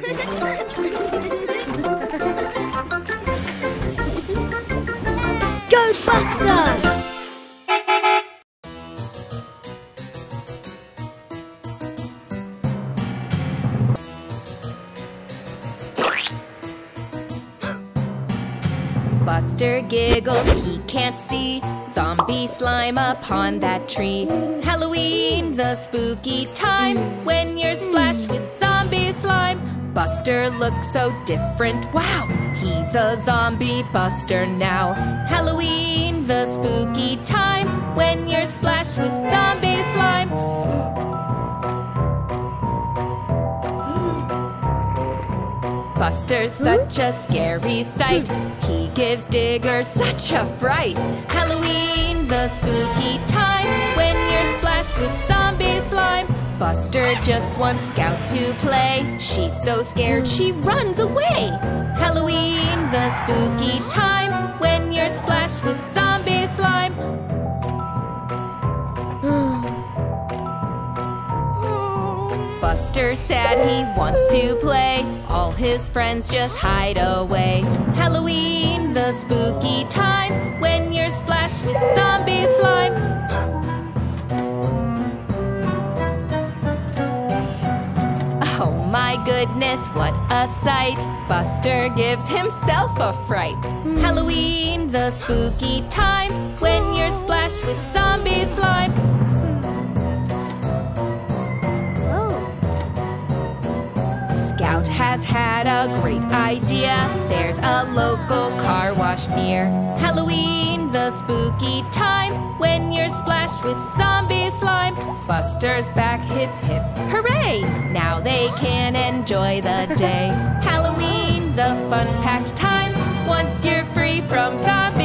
Go Buster! Buster giggles, he can't see Zombie slime upon that tree Halloween's a spooky time When you're splashed with Buster looks so different, wow He's a zombie buster now Halloween's a spooky time When you're splashed with zombie slime Buster's such a scary sight. He gives Digger such a fright. Halloween's a spooky time when you're splashed with. Buster just wants Scout to play. She's so scared she runs away. Halloween's a spooky time when you're splashed with zombie slime. Buster sad, he wants to play. All his friends just hide away. Halloween's a spooky time when you're splashed with zombie slime. My goodness, what a sight! Buster gives himself a fright. Halloween's a spooky time when you're splashed with zombie slime. Scout has had a great idea. There's a local car wash near. Halloween's a spooky time when you're splashed with zombie slime. Buster's back, hip hip, hooray! Now they can enjoy the day. Halloween's a fun-packed time once you're free from zombie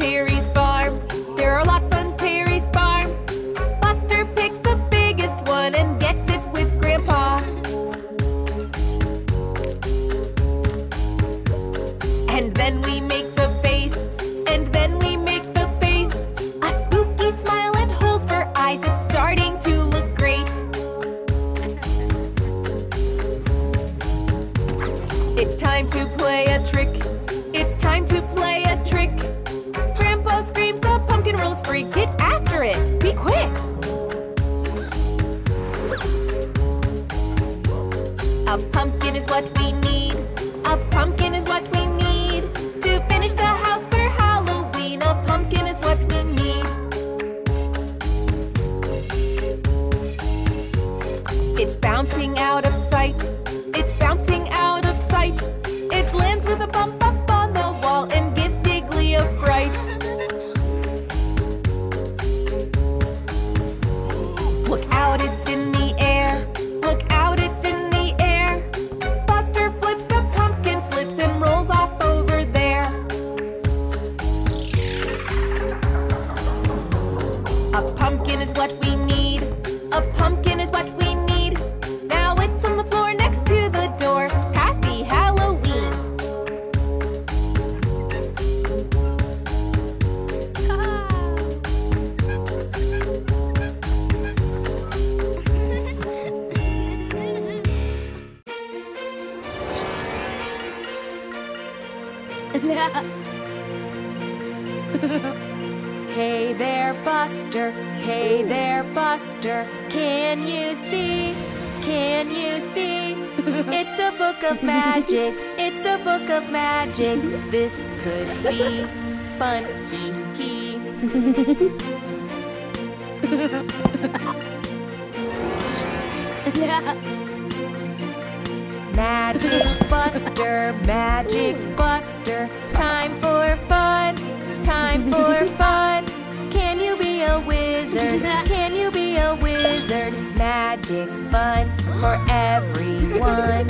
are A pumpkin is what we need. A pumpkin is what Hey there, Buster. Can you see? Can you see? It's a book of magic. It's a book of magic. This could be fun. Hee hee. Magic Buster, Magic Buster, time for fun, time for magic fun for everyone.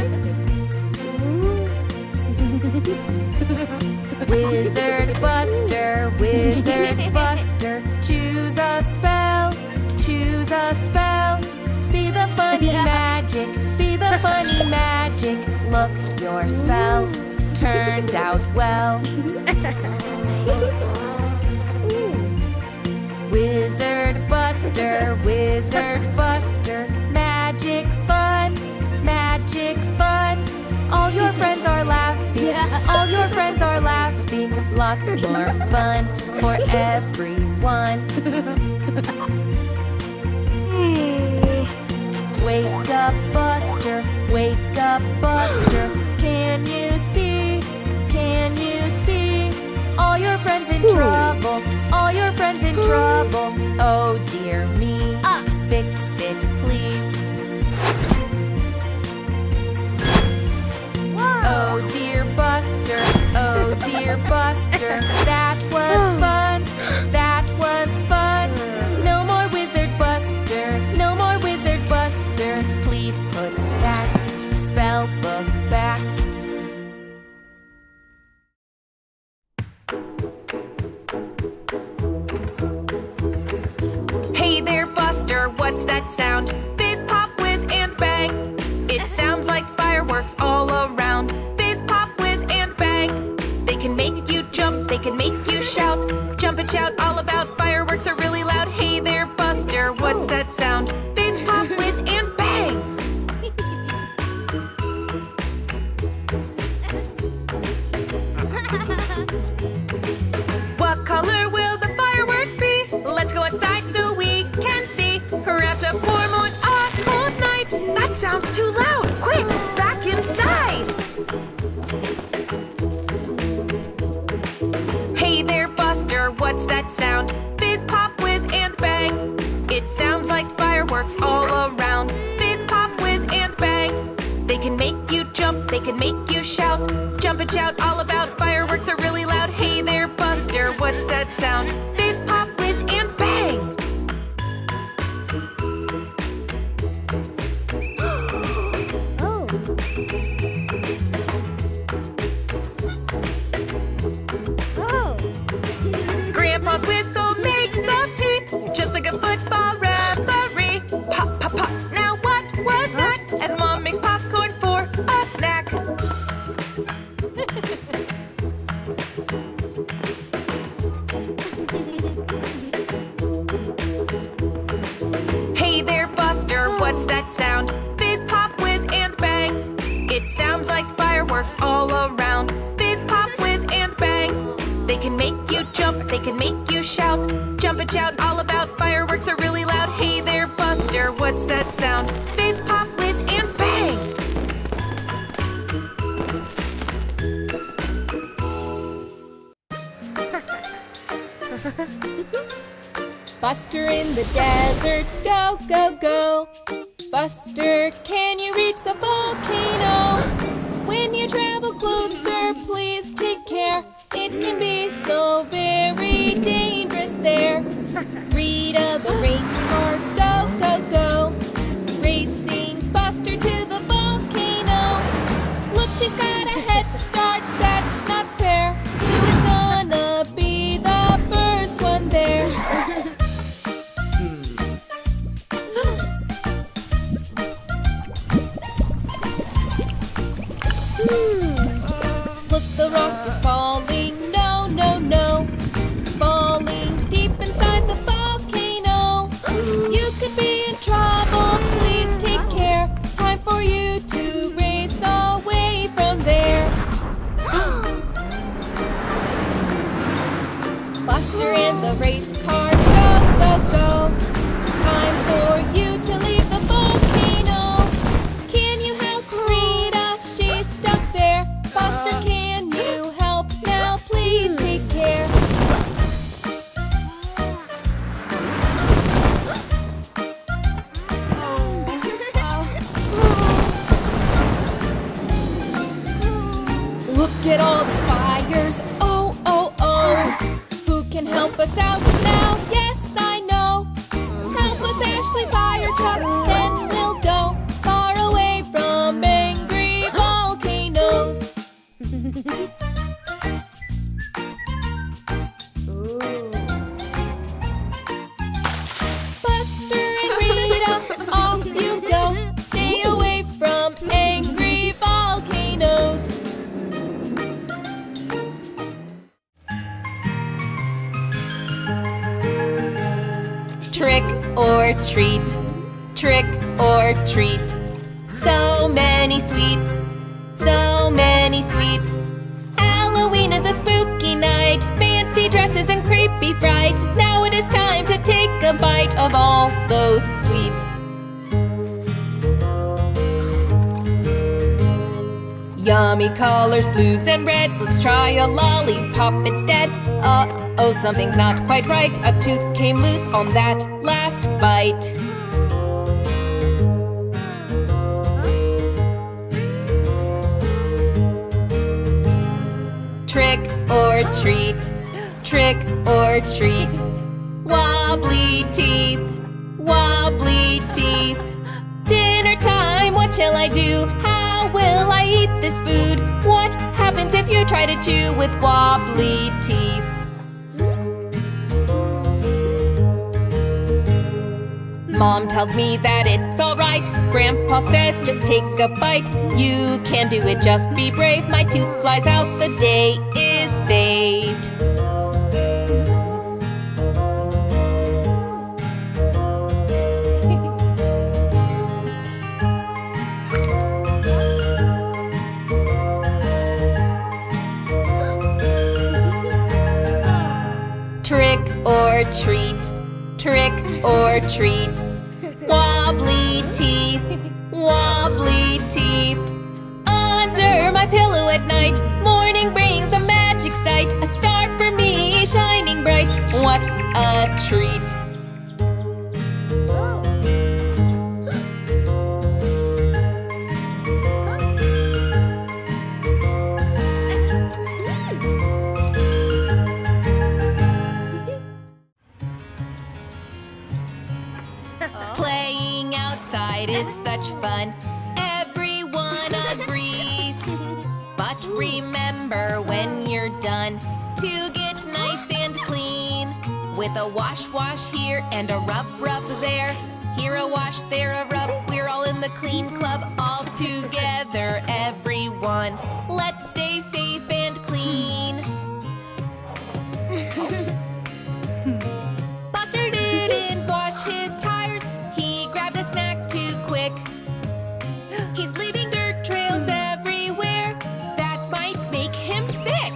Wizard Buster, Wizard Buster, choose a spell, choose a spell. See the funny magic, see the funny magic. Look, your spells turned out well. Wizard Buster, Wizard Buster magic fun. All your friends are laughing. All your friends are laughing. Lots more fun for everyone. Wake up, Buster. Wake up, Buster. Can you see? Can you see? All your friends in trouble. All your friends in trouble. Oh dear Buster. That can make you shout, jump and shout all about she's got a head start. sound a bite of all those sweets. Yummy colors, blues and reds. Let's try a lollipop instead. Uh oh, something's not quite right. A tooth came loose on that last bite. Trick or treat, trick or treat. Wobbly teeth, wobbly teeth. Dinner time, what shall I do? How will I eat this food? What happens if you try to chew with wobbly teeth? Mom tells me that it's alright. Grandpa says just take a bite. You can do it, just be brave. My tooth flies out, the day is saved. Treat, trick or treat. Wobbly teeth, wobbly teeth. Under my pillow at night, morning brings a magic sight. A star for me, shining bright. What a treat! Outside is such fun. Everyone agrees. But remember when you're done to get nice and clean. With a wash, wash here and a rub, rub there. Here a wash, there a rub. We're all in the clean club all together, everyone. Let's stay safe and clean. He's leaving dirt trails everywhere. That might make him sick.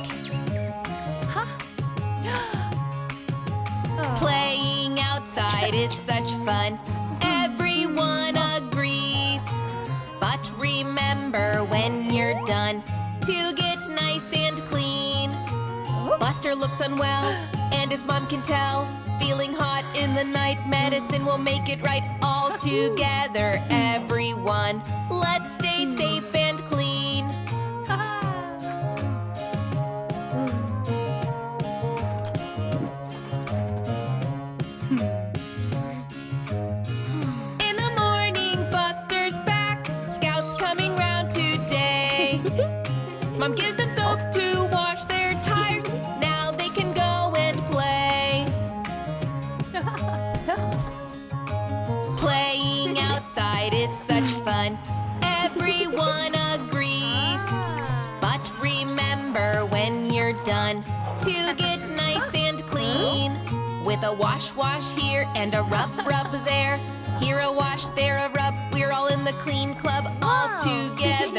Playing outside is such fun. Everyone agrees. But remember when you're done to get nice and clean. Buster looks unwell, and his mom can tell. Feeling hot in the night, medicine will make it right. All together, everyone. Let's stay safe and clean. In the morning, Buster's back. Scouts coming round today. Mom wash, here and a rub, rub there. Here a wash, there a rub. We're all in the clean club all together,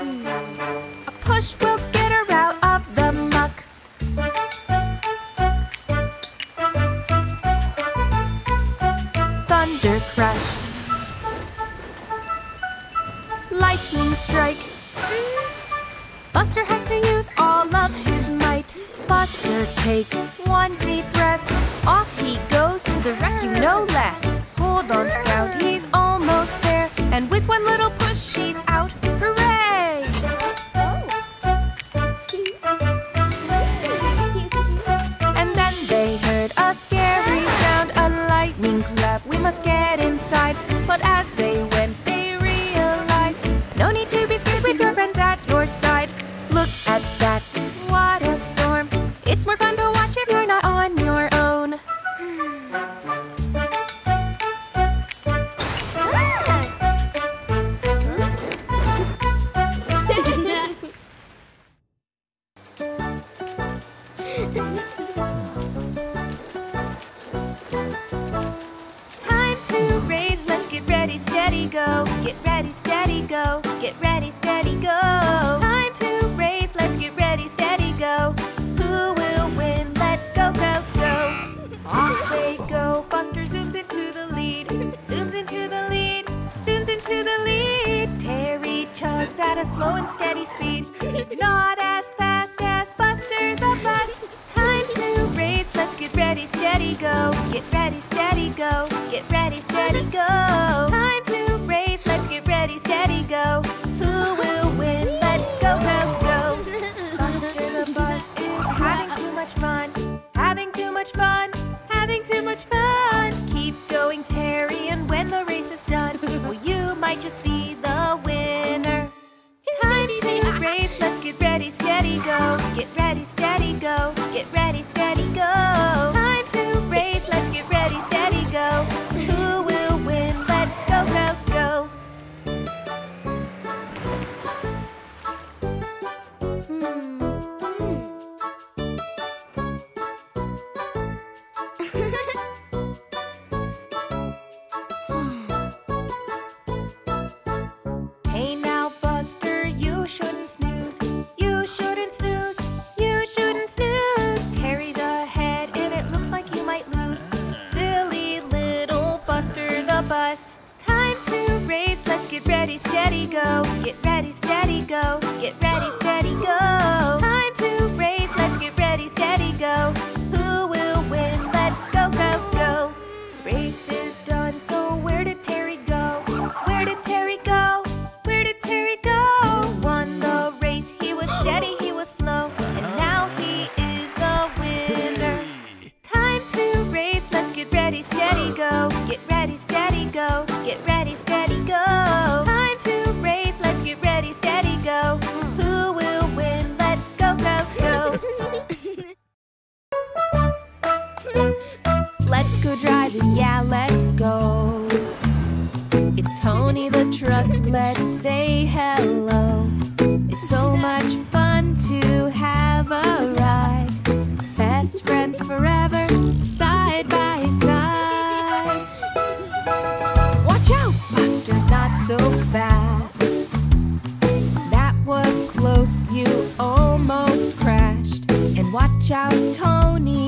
A push will get slow and steady speed. He's not as fast as Buster the Bus. Time to race, let's get ready, steady, go. Get ready, steady, go. Get ready, steady, go. go. Get ready, steady, go. Get ready, steady, go. pony.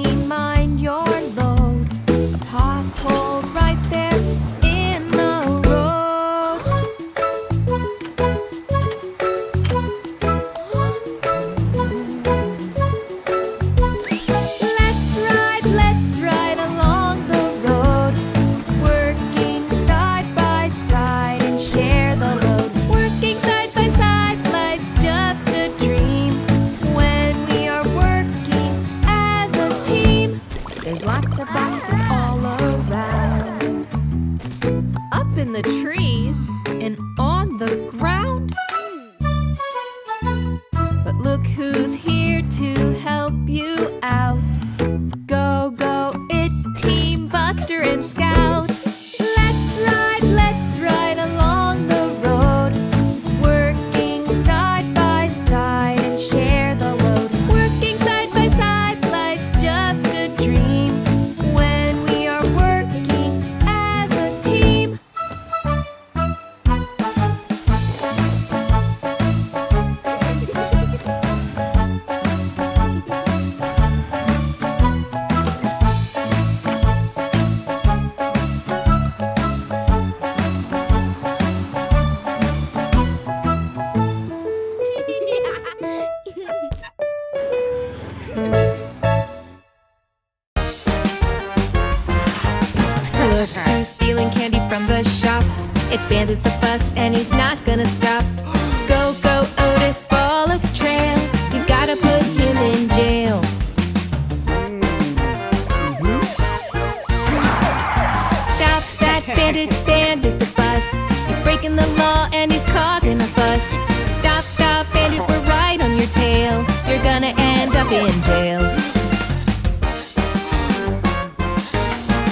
be in jail.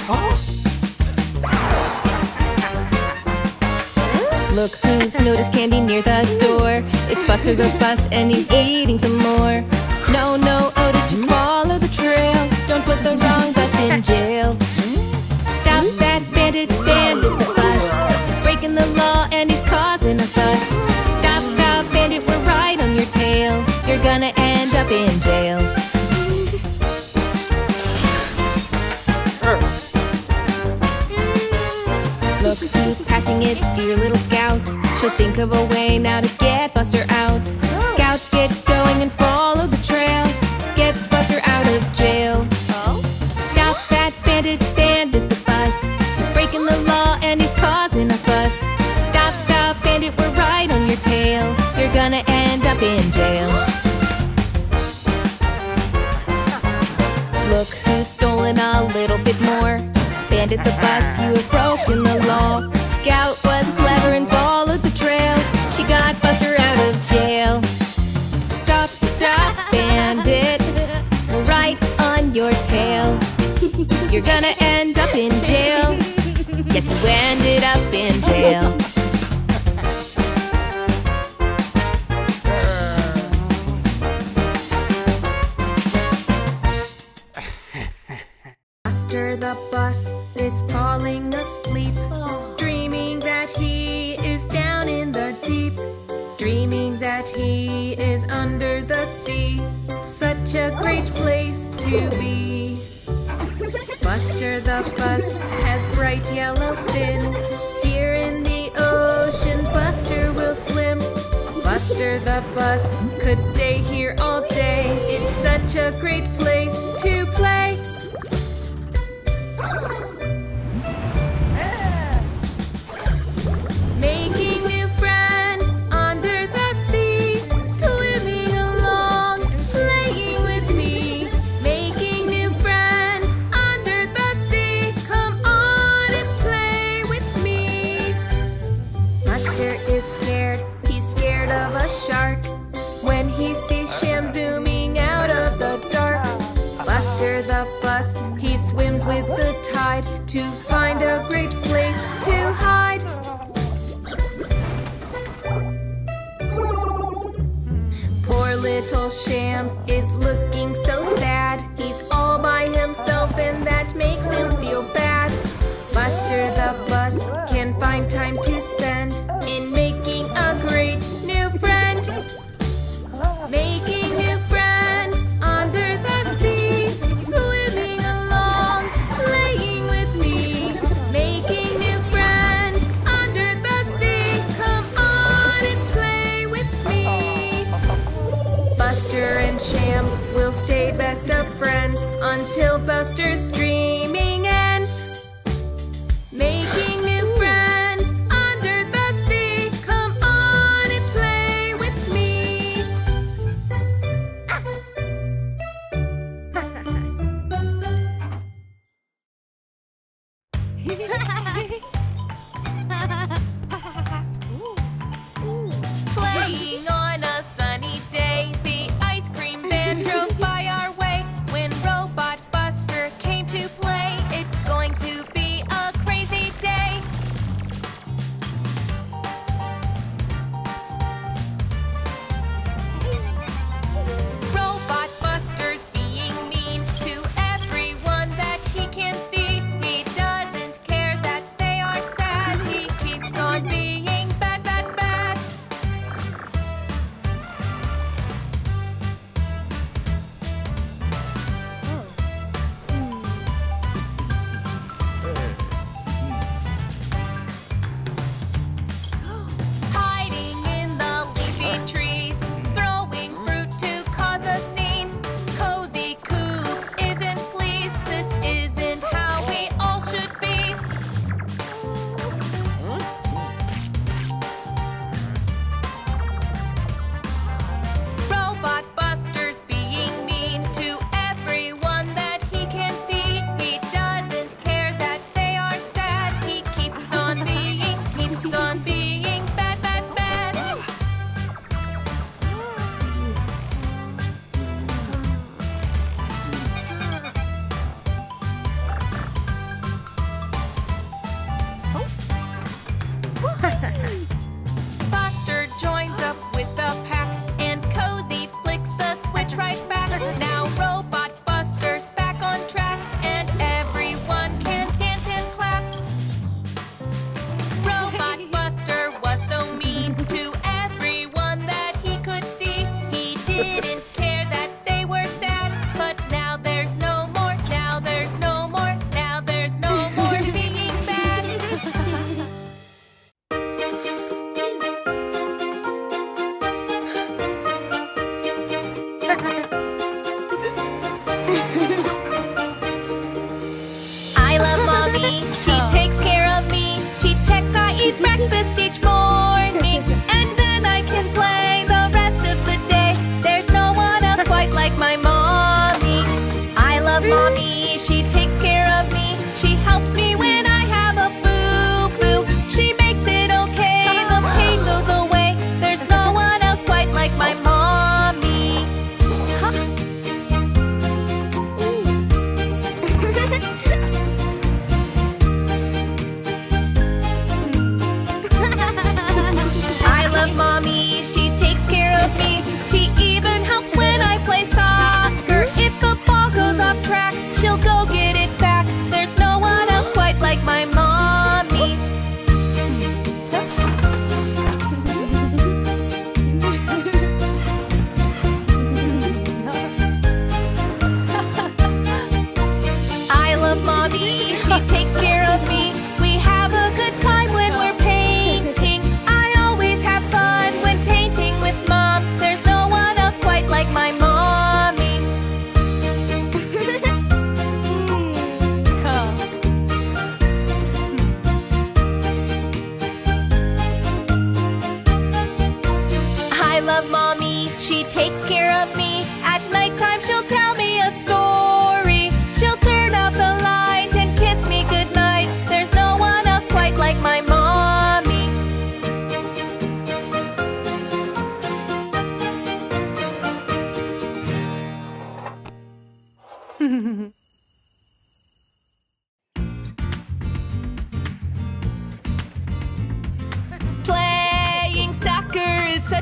Oh. Look who's noticed candy near the door. It's Buster the Bus and he's eating some more. No, no, Otis, just follow the trail. Don't put the wrong bus in jail. Stop that bandit, bandit the bus. It's breaking the law. you're gonna end up in jail. Look who's passing, it's dear little scout. She'll think of a way now to get Buster out. At the bus, you have broken the law. Scout was clever and followed the trail. She got Buster out of jail. Stop, stop, bandit. Right on your tail. You're gonna end up in jail. Yes, you ended up in jail. the bus. Could stay here all day. It's such a great place to play. She takes care of me. She checks I eat breakfast each morning. And then I can play the rest of the day. There's no one else quite like my mommy. I love mommy. She takes care of me. She helps me when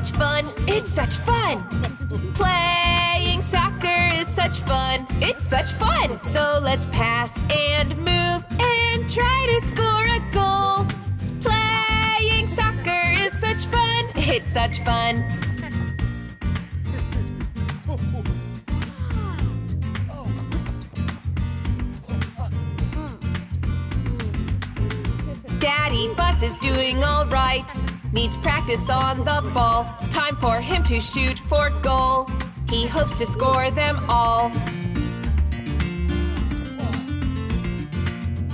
such fun. It's such fun. Playing soccer is such fun. It's such fun. So let's pass and move and try to score a goal. Playing soccer is such fun. It's such fun. Daddy Bus is doing all right. Needs practice on the ball. Time for him to shoot for goal. He hopes to score them all.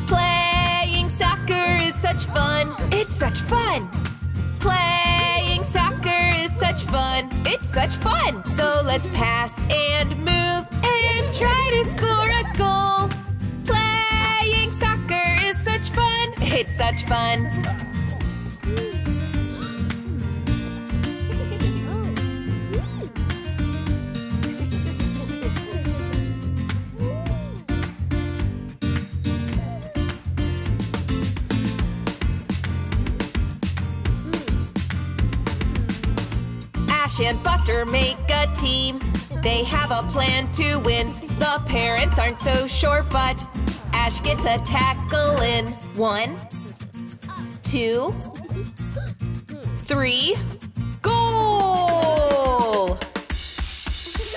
Playing soccer is such fun. It's such fun. Playing soccer is such fun. It's such fun. So let's pass and move and try to score a goal. Playing soccer is such fun. It's such fun. Ash and Buster make a team. They have a plan to win. The parents aren't so sure, but Ash gets a tackle in. One, two, three, goal!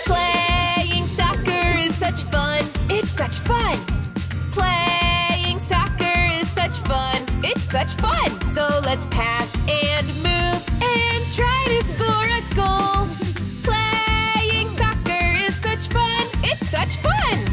Playing soccer is such fun. It's such fun. Playing soccer is such fun. It's such fun. So let's pass and move and try to score a goal. Playing soccer is such fun. It's such fun!